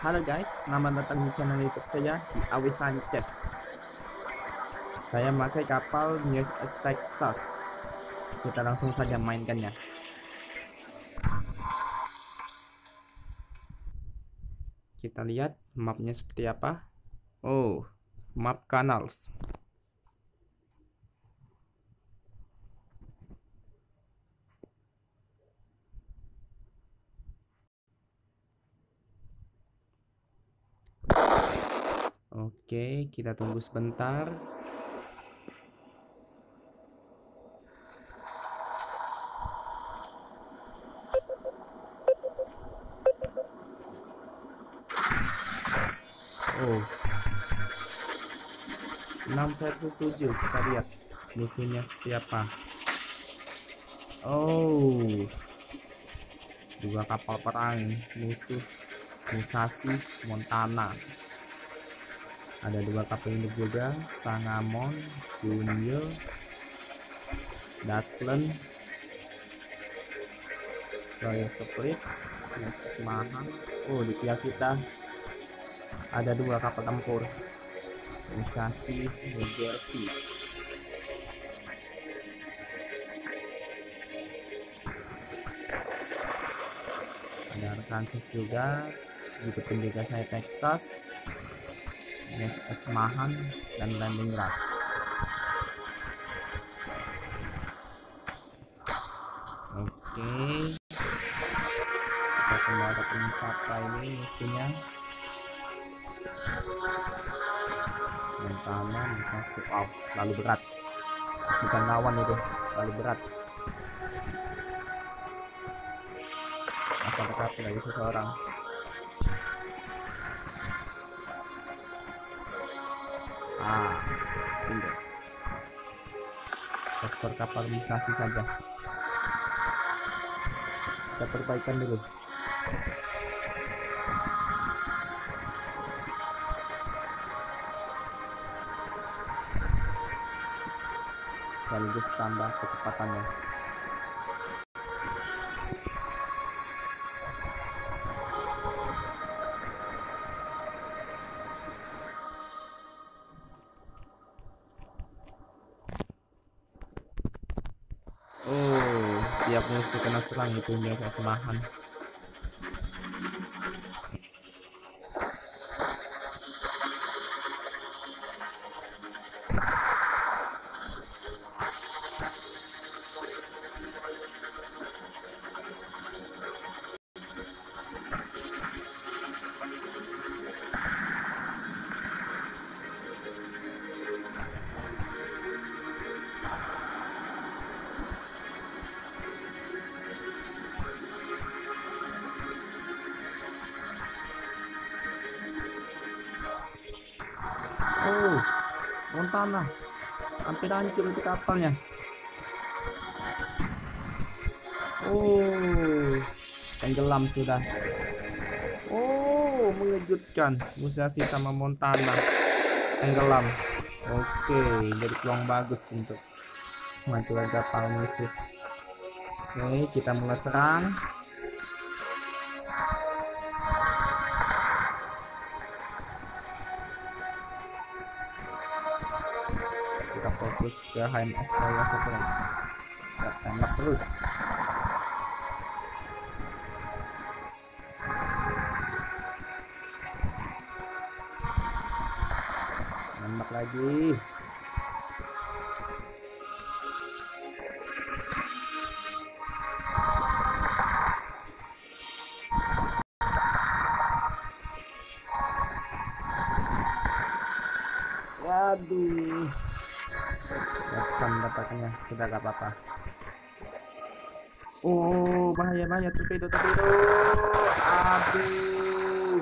Halo guys, selamat datang di channel YouTube saya di Awi Sanchez. Saya memakai kapal News Texas. Kita langsung saja mainkannya. Kita lihat mapnya seperti apa. Oh, map canals. Oke, kita tunggu sebentar. Oh. 6 versus 7, kita lihat musuhnya seperti apa. Oh. Dua kapal perang musuh Musashi Montana ada dua kapal induk juga Sangamon Junior Datsun Royal Spirit Mahang oh di pihak kita. Ada dua kapal tempur. Musashi New Jersey. Ada Arkansas juga. Itu penjaga saya Texas Esmahan dan landing rat oke. Kita kembali ke wisata ini mestinya Montana masuk out lalu berat. Bukan lawan itu lalu berat. Asal tetapi lagi seseorang ah tinggal sektor kapal migrasi saja. Kita perbaikan dulu. Sekaligus tambah kecepatannya Oh, tiap musuh kena serang itu biasa semahan. Montana. Hampir hancur itu kapalnya. Oh, tenggelam sudah. Oh, mengejutkan. Musashi sama Montana tenggelam. Oke, jadi peluang bagus untuk maju kapal musuh. Oke, kita mulai serang. Fokus ke HMS Royal Supply ya, tembak terus. Tembak lagi. Waduh Rekam dapatnya. Sudah gak apa-apa. Oh bahaya bahaya. Torpedo torpedo Aduh.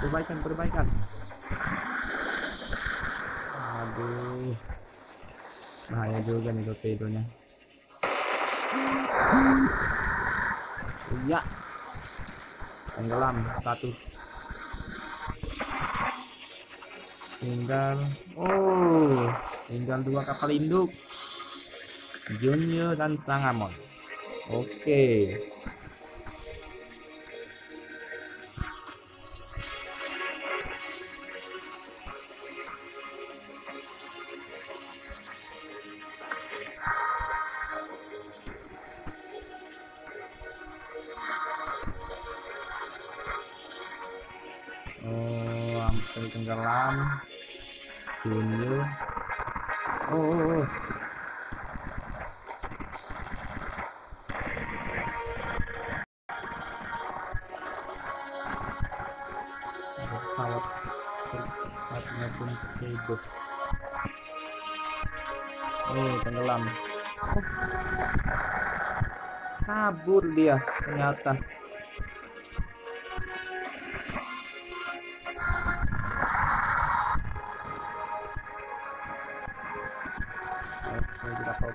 Perbaikan perbaikan. Aduh. Bahaya juga nih torpedonya Iya. Tenggelam satu tinggal oh tinggal dua kapal induk Junior dan Sangamon oke okay. Oh, hampir tenggelam oh, oh. pesawatnya pun hidup oh tenggelam. Kabur dia ternyata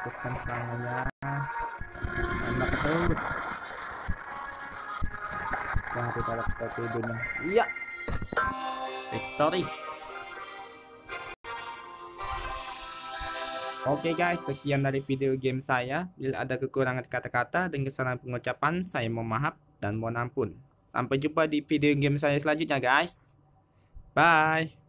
fokuskan serangannya enak terus wah kita dapat hidupnya iya victory Oke okay guys, sekian dari video game saya. Bila ada kekurangan kata-kata dan kesalahan pengucapan, saya mohon maaf dan mohon ampun. Sampai jumpa di video game saya selanjutnya guys. Bye.